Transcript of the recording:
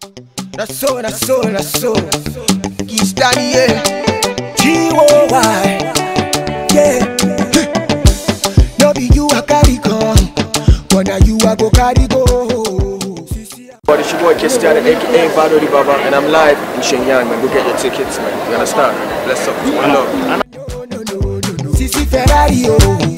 That's so, that's so, that's so. Kiss Danny, yeah. G-O-Y. Yeah. No be you I carry come. But now you I go carry go. But it's your boy Cristiano, aka Vado Baba, and I'm live in Shenyang, man. Go get your tickets, man. You understand? Bless up. One love. No, no, no, no, no. Sisi Ferrari, oh.